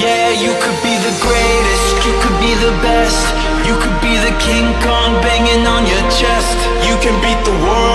Yeah, you could be the greatest, you could be the best. You could be the King Kong banging on your chest. You can beat the world.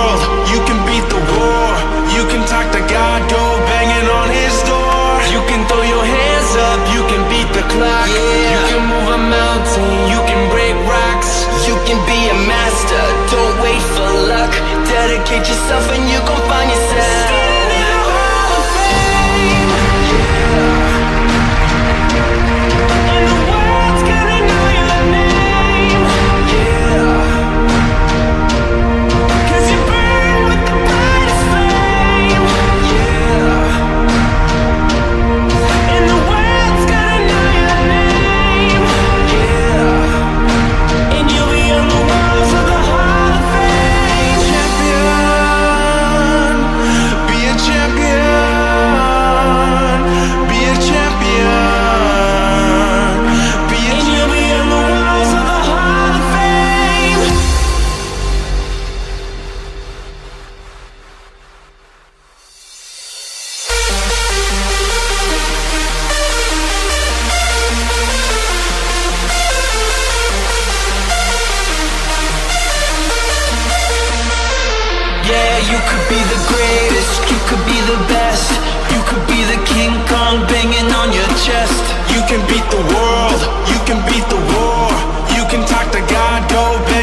go.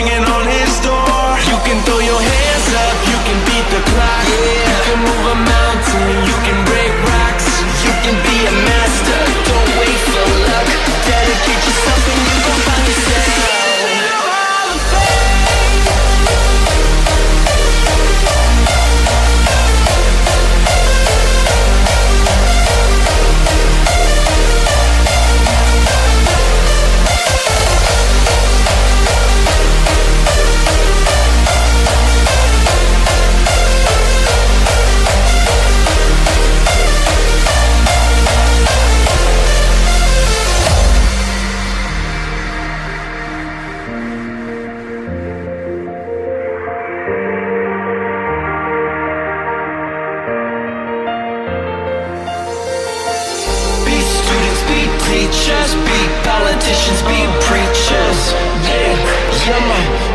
Just be politicians, be preachers. Yeah, yeah.